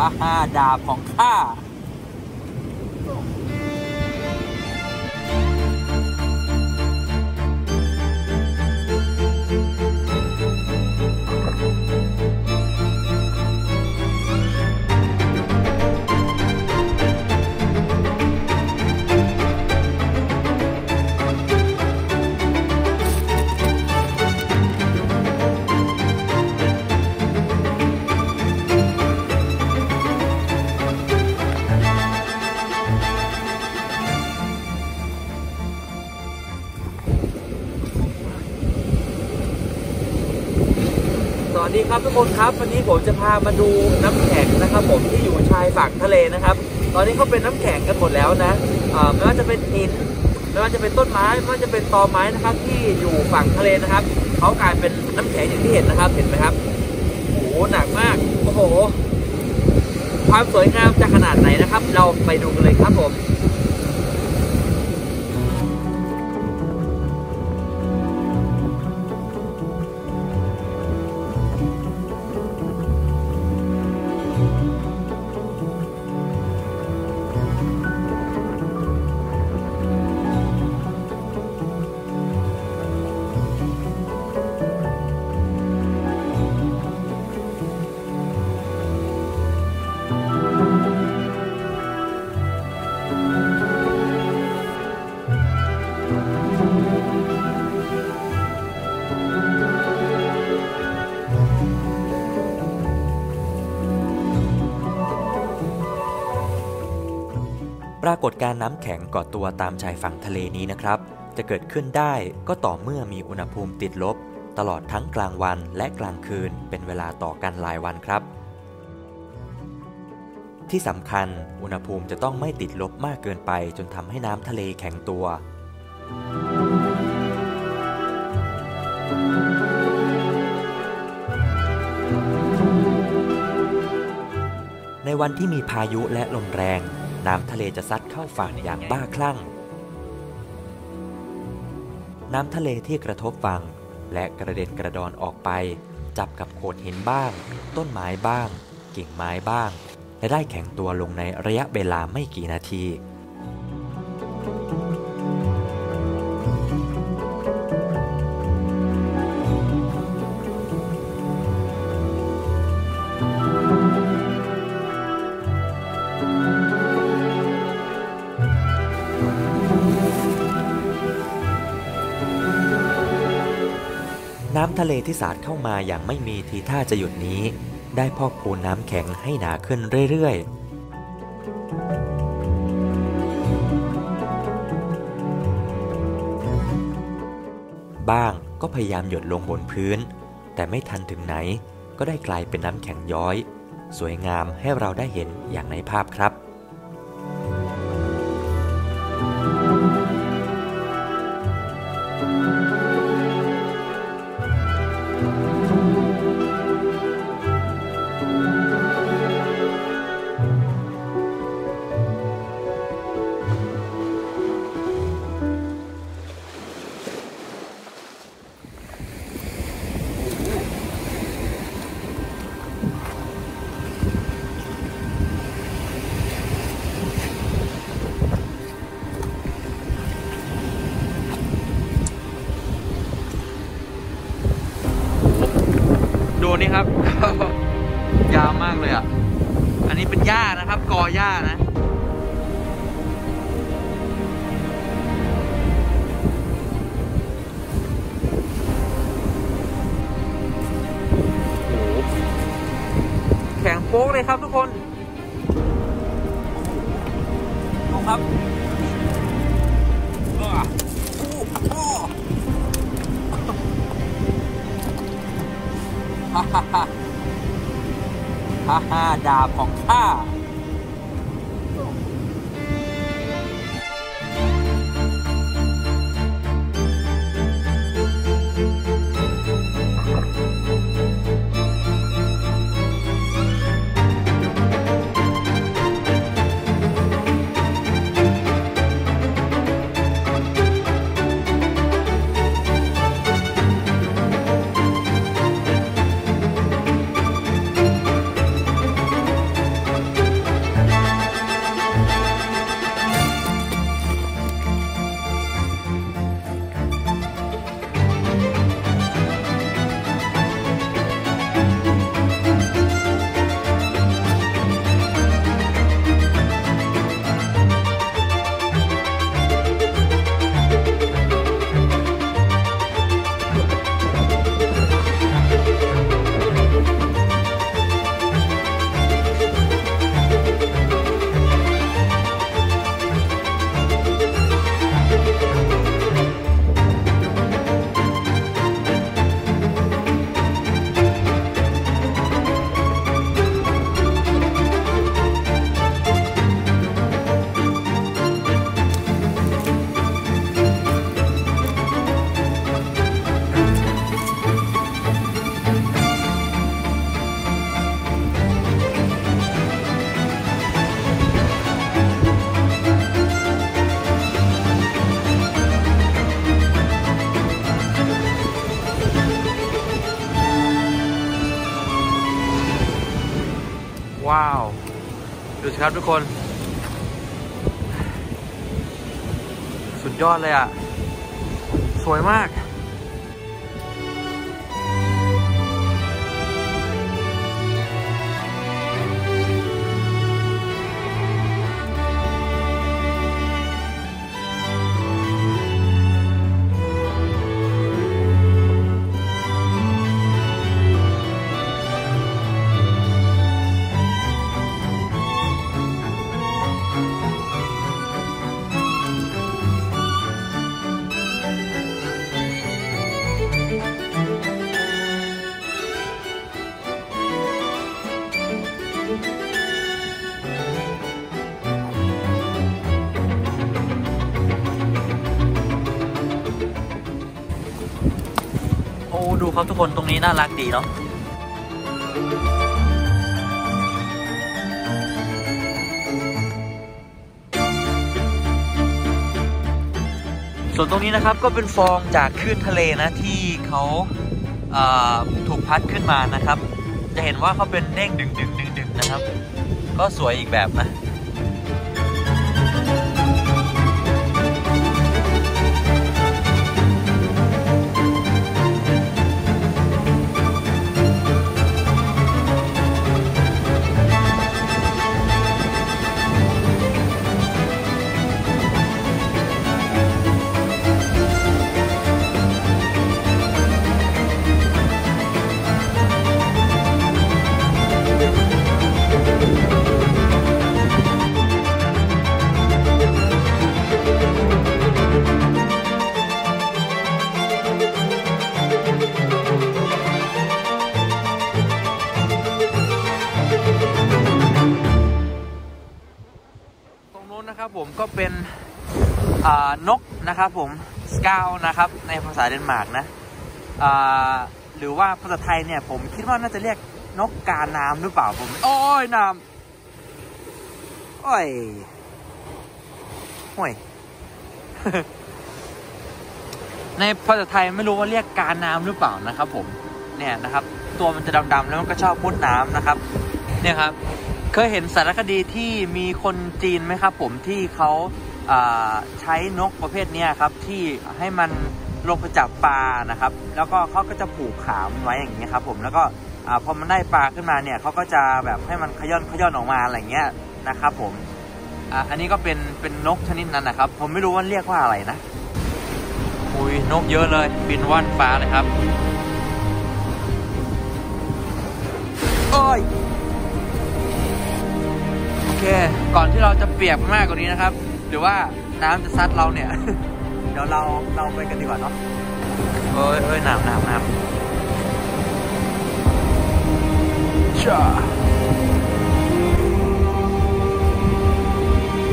ฮ่าห่าดาบของข้า ครับทุกคนครับวันนี้ผมจะพามาดูน้ำแข็งนะครับ ผมที่อยู่ชายฝั่งทะเลนะครับ ตอนนี้เขาเป็นน้ำแข็งกันหมดแล้วนะไม่ว่าจะเป็นหินไม่ว่าจะเป็นต้นไม้ไม่ว่าจะเป็นตอไม้นะครับ ที่อยู่ฝั่งทะเลนะครับเขากลายเป็นน้ำแข็งอย่างที่เห็นนะครับ เห็นไหมครับโอ้โหหนักมากโอ้โห ความสวยงามจะขนาดไหนนะครับ เราไปดูกันเลยครับผม ปรากฏการน้ำแข็งก่อตัวตามชายฝั่งทะเลนี้นะครับ จะเกิดขึ้นได้ก็ต่อเมื่อมีอุณหภูมิติดลบ ตลอดทั้งกลางวันและกลางคืนเป็นเวลาต่อกันหลายวันครับ ที่สำคัญอุณหภูมิจะต้องไม่ติดลบมากเกินไปจนทำให้น้ำทะเลแข็งตัว ในวันที่มีพายุและลมแรง น้ำทะเลจะซัดเข้าฝั่งอย่างบ้าคลั่ง น้ำทะเลที่กระทบฝั่ง และกระเด็นกระดอนออกไป จับกับโขดหินบ้าง ต้นไม้บ้าง กิ่งไม้บ้าง และได้แข็งตัวลงในระยะเวลาไม่กี่นาที น้ำทะเลที่สาดเข้ามาอย่างไม่มีทีท่าจะหยุดนี้ ได้พอกพูนน้ำแข็งให้หนาขึ้นเรื่อยๆบ้างก็พยายามหยดลงบนพื้น แต่ไม่ทันถึงไหนก็ได้กลายเป็นน้ำแข็งย้อย สวยงามให้เราได้เห็นอย่างในภาพครับ นี่ครับ ยาวมากเลยอะ อันนี้เป็นหญ้านะครับ กอหญ้านะโอ้แข็งโป๊กเลยครับทุกคนดูครับ ฮ่าฮ่าดาบของข้า ครับทุกคน สุดยอดเลยอะ สวยมาก อ้ดูครับทุกคนตรงนี้น่ารักดีเนาะส่วนตรงนี้นะครับก็เป็นฟองจากคลื่นทะเลนะที่เขาเอ่อถูกพัดขึ้นมานะครับ จะเห็นว่าเขาเป็นเด้งดึงดึงดึงดึงนะครับ ก็สวยอีกแบบนะ ผมก็เป็นนกนะครับผมสกาวนะครับในภาษาเดนมาร์กนะหรือว่าภาษาไทยเนี่ยผมคิดว่าน่าจะเรียกนกกาน้ำหรือเปล่าผมโอ้ยน้ำโอ้ยห่วยในภาษาไทยไม่รู้ว่าเรียกกาน้ำหรือเปล่านะครับ ผมเนี่ยนะครับ ตัวมันจะดำๆแล้วมันก็ชอบมุดน้ำนะครับ เนี่ยครับ เคยเห็นสารคดีที่มีคนจีนไหมครับผมที่เขาอ่าใช้นกประเภทเนี้ยครับที่ให้มันลงไปจับปลานะครับ แล้วก็เขาก็จะผูกขามันไว้อย่างเงี้ยครับผมแล้วก็อาพอมันได้ปลาขึ้นมาเนี่ยเขาก็จะแบบให้มันขย้อนขย้อนออกมาอะไรเงี้ยนะครับผมอ่าอันนี้ก็เป็นเป็นนกชนิดนั้นนะครับ ผมไม่รู้ว่าเรียกว่าอะไรนะอุ้ยนกเยอะเลยบินว่อนฟ้าเลยครับโอ้ยโอ เค ก่อนที่เราจะเปียกมากกว่านี้นะครับ หรือว่าน้ำจะซัดเราเนี่ย เดี๋ยวเราเราไปกันดีกว่าเนาะเอ้ยเอ้ยน้ำน้ำน้ำช่า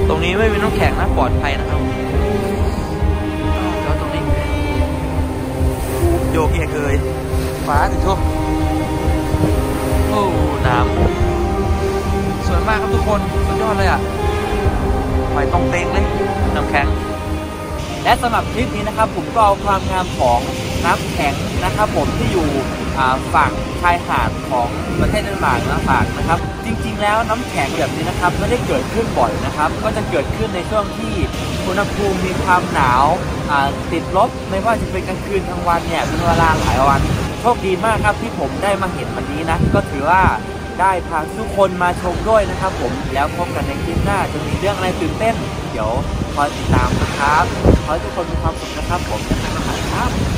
ตรงนี้ไม่มีน้ำแข็งนะปลอดภัยนะครับแล้วตรงนี้โยกเยกเลยฟ้าถึงทั่วโอ้น้ำสวย มากครับทุกคนสุดยอดเลยอะไปตรงเตงเลยน้ำแข็ง และสำหรับคลิปนี้นะครับ ผมก็เอาความงามของน้ำแข็งนะครับผมที่อยู่ฝั่งชายหาดของประเทศเดนมาร์กนะฝากนะครับ จริง ๆ แล้วน้ำแข็งแบบนี้นะครับไม่ได้เกิดขึ้นบ่อยนะครับ ก็จะเกิดขึ้นในช่วงที่อุณหภูมิมีความหนาวติดลบไม่ว่าจะเป็นกลางคืนกลางวันเนี่ยเป็นเวลาหลายวันโชคดีมากครับที่ผมได้มาเห็นวันนี้นะก็ถือว่า ได้พาทุกคนมาชมด้วยนะครับผมแล้วพบกันในคลิปหน้าจะมีเรื่องอะไรตื่นเต้น เดี๋ยวคอยติดตามนะครับขอให้ทุกคนมีความสุขนะครับผมนะครับ